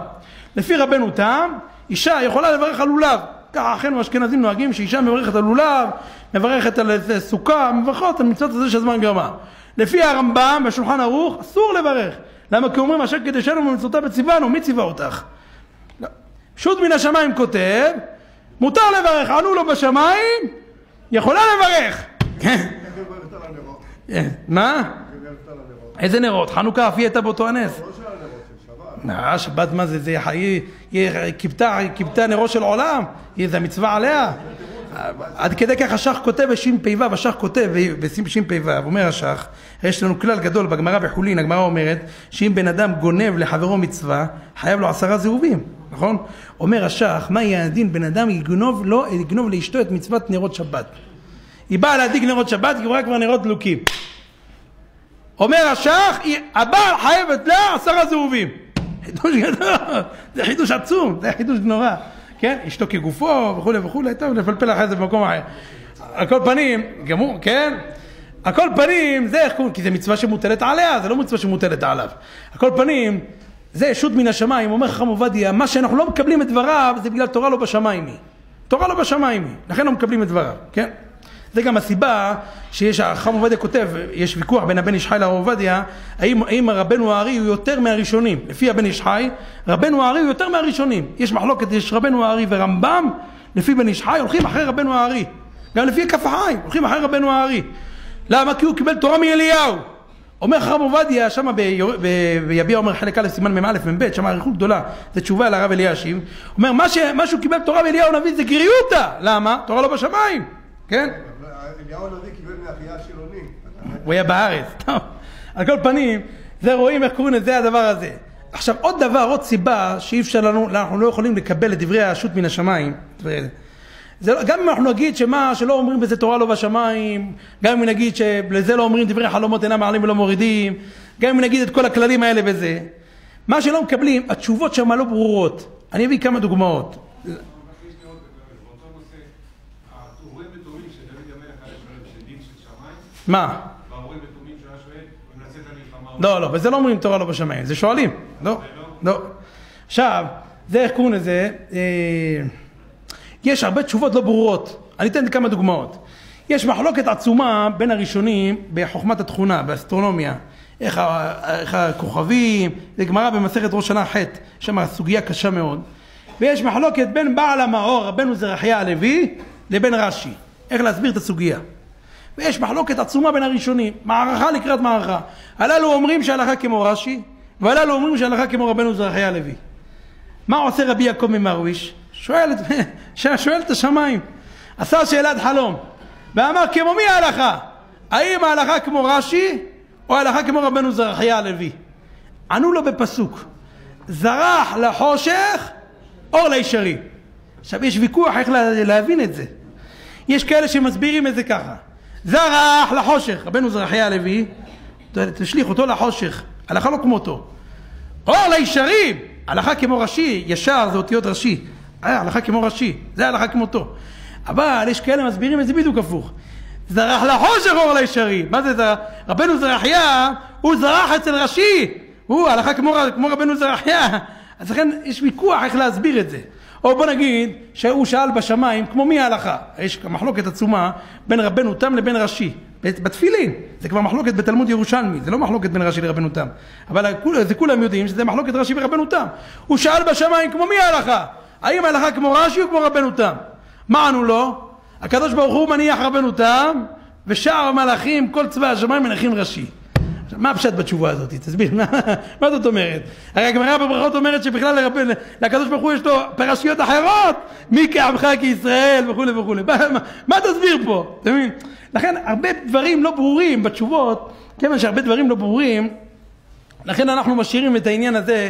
לפי רבנו תם, אישה יכולה לברך על לולב. ככה אחינו האשכנזים נוהגים שאישה מברכת על לולב, מברכת על איזה סוכה, מברכות על מצוות הזה של זמן גרמה. לפי הרמב"ם בשולחן ערוך אסור לברך. למה? כי אומרים אשר קדשנו במצוותיו וציוונו, מי ציווה אותך? לא. שו"ת מן השמיים כותב, מותר לברך, ענו לו בשמיים, יכולה לברך. כן. אה, מה? איזה נרות? חנוכה אף היא הייתה באותו הנס. לא שבת. אה, שבת מה זה? זה היא כיבתה, נרו של עולם? זה מצווה עליה? עד כדי כך השח כותב בשפ"ו, השח כותב בשפ"ו, אומר השח, יש לנו כלל גדול בגמרא בחולין, הגמרא אומרת שאם בן אדם גונב לחברו מצווה, חייב לו עשרה זהובים, נכון? אומר השח, מה יהיה הדין בן אדם יגנוב לו, יגנוב לאשתו את מצוות נרות שבת. היא באה להדליק נרות שבת, היא רואה כבר נרות דלוקים. אומר השח, הבעל חייבת לה עשרה זהובים. חידוש גדול, זה חידוש עצום, זה חידוש נורא. כן, אשתו כגופו וכולי וכולי, טוב, נפלפל אחרי זה במקום אחר. על כל פנים, גמור, כן? על כל פנים, זה איך קוראים, כי זה מצווה שמוטלת עליה, זה לא מצווה שמוטלת עליו. על כל פנים, זה שות מן השמיים, אומר חכם עובדיה, מה שאנחנו לא מקבלים את דבריו, זה בגלל תורה לא בשמיים היא. תורה לא בשמיים היא, לכן לא מקבלים את דבריו, כן? זה גם הסיבה שיש, החכם עובדיה כותב, יש ויכוח בין הבן איש חי לרב עובדיה, האם, האם רבנו הארי הוא יותר מהראשונים. לפי הבן איש חי, רבנו הארי הוא יותר מהראשונים. יש מחלוקת, יש רבנו הארי ורמב"ם, לפי בן איש חי הולכים אחרי רבנו הארי. גם לפי כף החי, הולכים אחרי רבנו הארי. למה? כי הוא קיבל תורה מאליהו. אומר חכם עובדיה, שם ביביע אומר חלק א' סימן מ"א מ"ב, שם אריכות גדולה, זה תשובה לרב אלישיב, אומר מה, שהוא קיבל תורה מאליהו הנביא זה גריותא, למה? תורה לא בשמיים, כן? הוא היה בארץ, טוב. על כל פנים, זה רואים איך קוראים לזה הדבר הזה. עכשיו עוד דבר, עוד סיבה שאי אפשר לנו, אנחנו לא יכולים לקבל את דברי השו"ת מן השמיים. זה, לא- גם אם אנחנו נגיד שמה, שלא אומרים בזה תורה לא בשמיים, גם אם נגיד שלזה לא אומרים דברי חלומות אינם מעלים ולא מורידים, גם אם נגיד את כל הכללים האלה וזה, מה שלא מקבלים, התשובות שם לא ברורות. אני אביא כמה דוגמאות. יש לי עוד באותו נושא, האורים ותומים שדוד המלך היה שואל שדין של שמיים, מה? והאורים ותומים שהוא היה שואל, אם לצאת למלחמה או לא, לא, בזה לא אומרים תורה לא בשמיים, זה שואלים. לא, לא. עכשיו, זה איך קוראים לזה? אה, יש הרבה תשובות לא ברורות. אני אתן כמה דוגמאות. יש מחלוקת עצומה בין הראשונים בחוכמת התכונה, באסטרונומיה. איך, איך הכוכבים, זה גמרא במסכת ראש שנה ח', שם סוגיה קשה מאוד. ויש מחלוקת בין בעל המאור, רבנו זרחיה הלוי, לבין רש"י. איך להסביר את הסוגיה. ויש מחלוקת עצומה בין הראשונים, מערכה לקראת מערכה. הללו אומרים שהלכה כמו רש"י, והללו אומרים שהלכה כמו רבנו זרחיה הלוי. מה עושה רבי יעקב ממרוויש? שואל, שואל את השמיים. עשה שאלת חלום, ואמר כמו מי ההלכה? האם ההלכה כמו רש"י, או ההלכה כמו רבנו זרחיה הלוי? ענו לו בפסוק, זרח לחושך, אור לישרים. עכשיו יש ויכוח איך לה- להבין את זה. יש כאלה שמסבירים את זה ככה. זרח לחושך, רבנו זרחיה הלוי, תשליך אותו לחושך, הלכה לא כמותו. אור לישרים, הלכה כמו ראשי, ישר זה אותיות ראשי. אה, הלכה כמו ראשי, זה הלכה כמותו. אבל יש כאלה מסבירים את זה בדיוק הפוך. זרח לחושך אור לישרים. מה זה זרח? רבנו זרחיה, הוא זרח אצל ראשי. הוא הלכה כמו, כמו רבנו זרחיה. אז לכן יש ויכוח איך להסביר את זה. או בוא נגיד שהוא שאל בשמיים, כמו מי ההלכה? יש מחלוקת עצומה בין רבנו תם לבין רש"י. בתפילין, זה כבר מחלוקת בתלמוד ירושלמי, זה לא מחלוקת בין רש"י לרבנו תם. אבל זה כולם יודעים שזה מחלוקת רש"י ורבנו תם. הוא שאל בשמיים, כמו מי ההלכה? האם ההלכה כמו רש"י או כמו רבנו תם? מה ענו לו? הקדוש ברוך הוא מניח רבנו תם, ושאר המלאכים, כל צבא השמיים מניחים ראשי. עכשיו, מה הפשט בתשובה הזאת? תסביר, מה, מה זאת אומרת? הרי הגמרא בברכות אומרת שבכלל לקדוש ברוך הוא יש לו פרשיות אחרות, מי כעמך כישראל וכולי וכולי. מה, מה, מה תסביר פה? אתה מבין? לכן הרבה דברים לא ברורים בתשובות, כיוון שהרבה דברים לא ברורים, לכן אנחנו משאירים את העניין הזה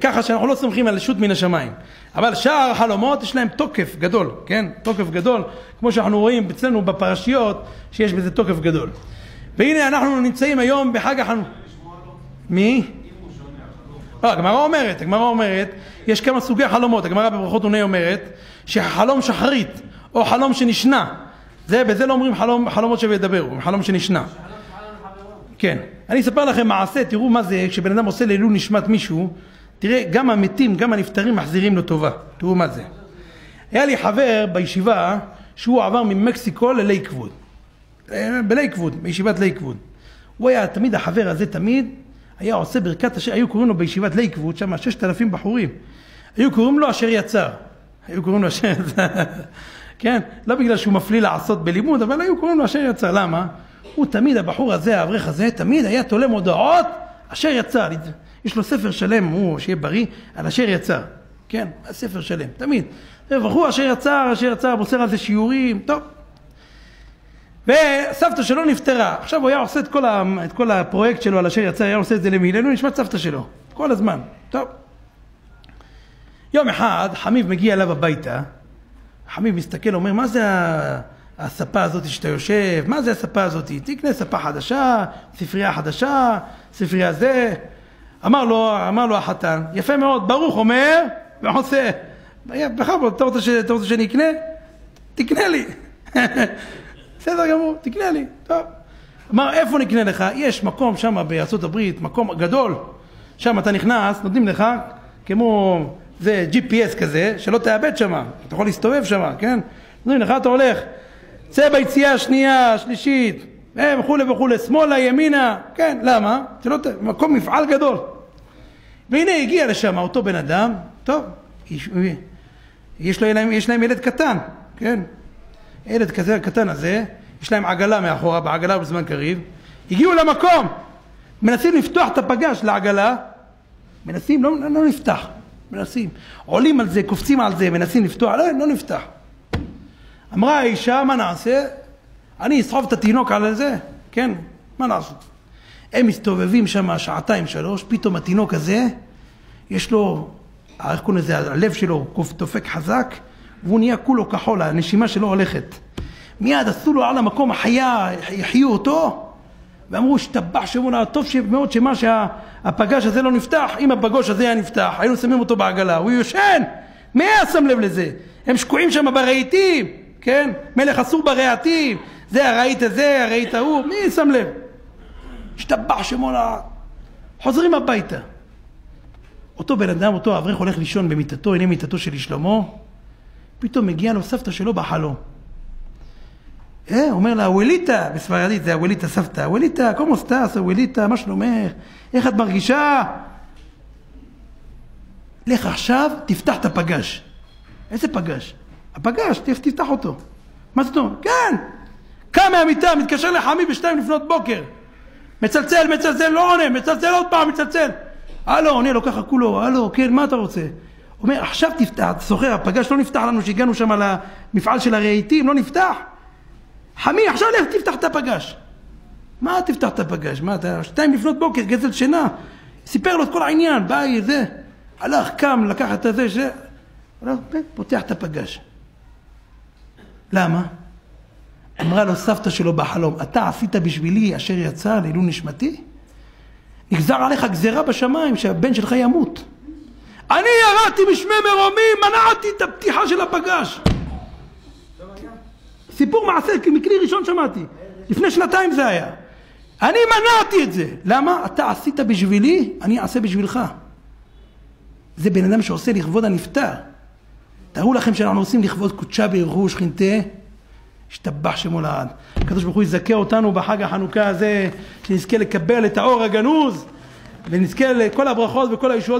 ככה שאנחנו לא סומכים על ישות מן השמיים. אבל שאר החלומות יש להם תוקף גדול, כן? תוקף גדול, כמו שאנחנו רואים אצלנו בפרשיות, שיש בזה תוקף גדול. והנה אנחנו נמצאים היום בחג החנוכה. מי? לא, הגמרא אומרת, הגמרא אומרת, יש כמה סוגי חלומות, הגמרא בברכות עונה אומרת, שחלום שחרית, או חלום שנשנה, זה, בזה לא אומרים חלום, חלומות שווא ידברו, חלום שנשנה. כן. אני אספר לכם מעשה, תראו מה זה, כשבן אדם עושה לעילוי נשמת מישהו, תראה, גם המתים, גם הנפטרים מחזירים לו טובה. תראו מה זה. היה לי חבר בישיבה, שהוא עבר ממקסיקו ללייקווד. אה, בלייקווד, בישיבת לייקווד. הוא היה תמיד, החבר הזה תמיד, היה עושה ברכת השם, היו קוראים לו בישיבת לייקווד, שם ששת אלפים בחורים. היו קוראים לו אשר יצר. היו קוראים לו אשר יצר. כן? לא בגלל שהוא מפליא לעשות בלימוד, אבל היו קוראים לו אשר יצר. למה? הוא תמיד, הבחור הזה, האברך הזה, תמיד היה תולה מודעות אשר יצר. יש לו ספר שלם, הוא, שיהיה בריא, על אשר יצר. כן? ספר שלם, תמיד. בחור אשר יצר, אשר יצר, מוסר על זה שיעורים, טוב. וסבתא שלו נפטרה. עכשיו הוא היה עושה את כל, ה, את כל הפרויקט שלו על אשר יצא, היה עושה את זה למילנו, נשמע סבתא שלו. כל הזמן. טוב. יום אחד חמיב מגיע אליו הביתה, חמיב מסתכל, אומר, מה זה הספה הזאת שאתה יושב? מה זה הספה הזאת? תקנה ספה חדשה, ספרייה חדשה, ספרייה זה. אמר לו, אמר לו החתן, יפה מאוד, ברוך אומר, ועושה. בכבוד. אתה רוצה שאני אקנה? תקנה לי. בסדר גמור, תקנה לי, טוב. אמר, איפה נקנה לך? יש מקום שם בארצות הברית, מקום גדול, שם אתה נכנס, נותנים לך כמו, זה GPS כזה, שלא תאבד שם, אתה יכול להסתובב שם, כן? נותנים לך, אתה הולך, צא ביציאה השנייה, השלישית, וכולי וכולי, שמאלה, ימינה, כן, למה? זה לא, מקום מפעל גדול. והנה הגיע לשם אותו בן אדם, טוב, יש, יש, להם, יש להם ילד קטן, כן? ילד כזה הקטן הזה, יש להם עגלה מאחורה, בעגלה בזמן קריב, הגיעו למקום, מנסים לפתוח את הפגש לעגלה, מנסים, לא, לא, לא נפתח, מנסים, עולים על זה, קופצים על זה, מנסים לפתוח, לא, לא נפתח. אמרה האישה, מה נעשה? אני אסחוב את התינוק על זה, כן, מה לעשות? הם מסתובבים שם שעתיים שלוש, פתאום התינוק הזה, יש לו, איך קוראים לזה, הלב שלו דופק חזק, והוא נהיה כולו כחול, הנשימה שלו הולכת. מיד עשו לו על המקום החיה, החיו אותו, ואמרו, השתבח שמונה, טוב מאוד שמה שהפגש הזה לא נפתח, אם הפגוש הזה היה נפתח, היינו שמים אותו בעגלה, הוא יושן, מי היה שם לב לזה? הם שקועים שם ברהיטים, כן? מלך אסור ברהטים, זה הרהיט הזה, הרהיט ההוא, מי שם לב? השתבח שמונה, חוזרים הביתה. אותו בן אדם, אותו אברך הולך לישון במיטתו, הנה מיטתו של שלמה, פתאום מגיע לו סבתא שלו בחלום. אה, אומר לה, abuelita, בספרדית זה abuelita סבתא, abuelita, cómo estás, abuelita, מה שלומך? איך את מרגישה? לך עכשיו, תפתח את הפגש. איזה פגש? הפגש, תפתח אותו. מה זאת אומרת? כן! קם מהמיטה, מתקשר לחמי בשתיים לפנות בוקר. מצלצל, מצלצל, לא עונה, מצלצל עוד פעם, מצלצל. הלו, עונה לו ככה כולו, הלו, כן, מה אתה רוצה? אומר, עכשיו תפתח, אתה זוכר, הפגש לא נפתח לנו שהגענו שם למפעל של הרהיטים, לא נפתח? חמי, עכשיו לך תפתח את הפגש. מה תפתח את הפגש? מה אתה, שתיים לפנות בוקר, גזל שינה. סיפר לו את כל העניין, בא זה, הלך, קם, לקח את הזה, ש... פותח את הפגש. למה? אמרה לו סבתא שלו בחלום, אתה עשית בשבילי אשר יצא לעילוי נשמתי? נגזר עליך גזירה בשמיים שהבן שלך ימות. אני ירדתי בשמי מרומים, מנעתי את הפתיחה של הפגש. סיפור מעשה, מכלי ראשון שמעתי. לפני שנתיים זה היה. אני מנעתי את זה. למה? אתה עשית בשבילי, אני אעשה בשבילך. זה בן אדם שעושה לכבוד הנפטר. תארו לכם שאנחנו עושים לכבוד קודשה בירכו שכינתה, השתבח שמו לעד. הקדוש ברוך הוא יזכה אותנו בחג החנוכה הזה, שנזכה לקבל את האור הגנוז, ונזכה לכל הברכות וכל הישועות.